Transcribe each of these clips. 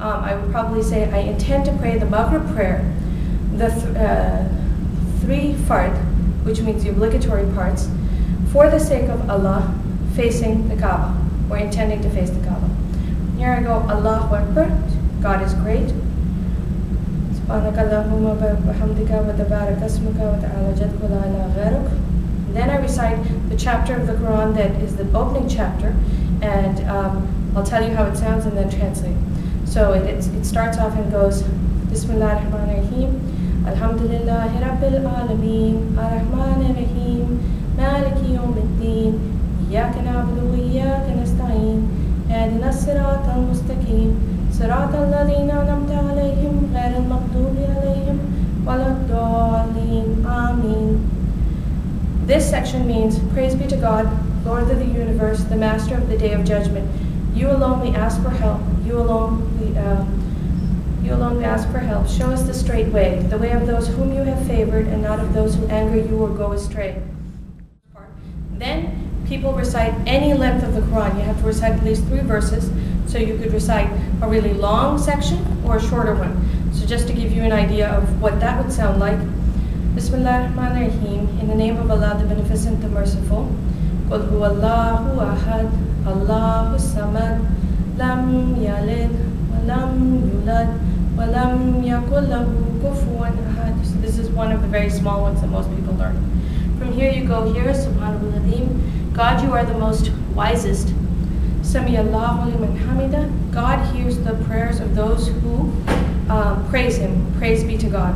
um, I would probably say I intend to pray the Maghrib prayer, the th uh, three fard, which means the obligatory parts, for the sake of Allah, facing the Kaaba, or intending to face the Kaaba. Here I go, Allahu Akbar, God is great. Then I recite the chapter of the Quran that is the opening chapter, and um, I'll tell you how it sounds and then translate. So it, it, it starts off and goes, Bismillah ar-Rahman ar-Rahim, Alhamdulillahi Rabbil Alameen, Ar-Rahman ar-Rahim, Maliki Yawm al-Din, إياك نعبد وإياك نستعين اهدنا الصراط المستقيم صراط الذين أنعمت عليهم غير المغضوب عليهم ولا الضالين آمين This section means, Praise be to God, Lord of the universe, the Master of the day of judgment. you alone we ask for help. You alone we, uh, you alone we ask for help. Show us the straight way, the way of those whom you have favored, and not of those who anger you or go astray. Then people recite any length of the Quran. You have to recite at least three verses. So you could recite a really long section or a shorter one. So just to give you an idea of what that would sound like. Bismillah ar-Rahman ar-Rahim. In the name of Allah, the Beneficent, the Merciful. قل هو الله أحد الله الصمد لم يلد ولم يولد ولم يكن له كفوا أحد. So this is one of the very small ones that most people learn. From here you go here, Subhanallah. God, you are the most wisest. Sami Allahu liman hamida. God hears the prayers of those who um, praise Him. Praise be to God.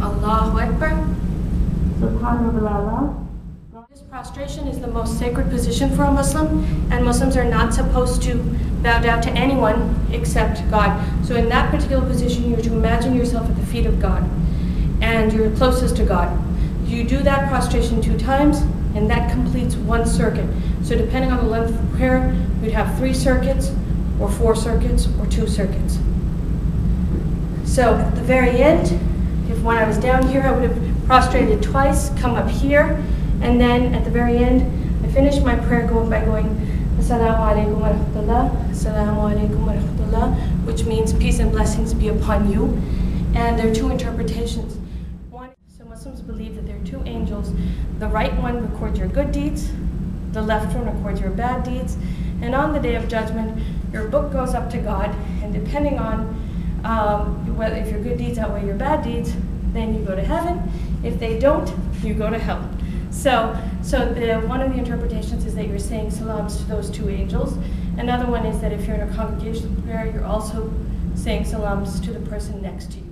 Allahu Akbar. Subhanallah. Prostration is the most sacred position for a Muslim, and Muslims are not supposed to bow down to anyone except God. So, in that particular position, you're to imagine yourself at the feet of God, and you're closest to God. You do that prostration two times, and that completes one circuit. So, depending on the length of prayer, we'd have three circuits, or four circuits, or two circuits. So, at the very end, if when I was down here, I would have prostrated twice, come up here, and then at the very end, I finished my prayer going by going, Assalamu alaikum wa rahmatullah, Assalamu alaikum wa rahmatullah, which means peace and blessings be upon you. And there are two interpretations. One, so Muslims believe that there are two angels. The right one records your good deeds, the left one records your bad deeds. And on the day of judgment, your book goes up to God, and depending on um, whether if your good deeds outweigh your bad deeds, then you go to heaven. If they don't, you go to hell. So, so the, one of the interpretations is that you're saying salams to those two angels. Another one is that if you're in a congregational prayer, you're also saying salams to the person next to you.